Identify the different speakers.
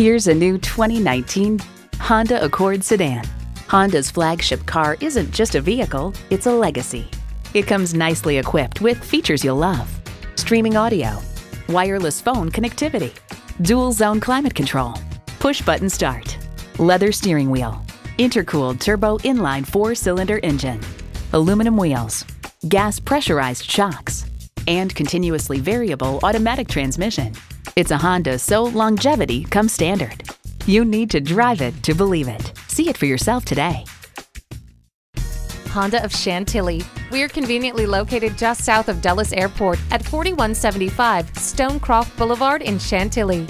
Speaker 1: Here's a new 2019 Honda Accord sedan. Honda's flagship car isn't just a vehicle, it's a legacy. It comes nicely equipped with features you'll love. Streaming audio, wireless phone connectivity, dual zone climate control, push button start, leather steering wheel, intercooled turbo inline four cylinder engine, aluminum wheels, gas pressurized shocks, and continuously variable automatic transmission. It's a Honda, so longevity comes standard. You need to drive it to believe it. See it for yourself today.
Speaker 2: Honda of Chantilly. We are conveniently located just south of Dulles Airport at 4175 Stonecroft Boulevard in Chantilly.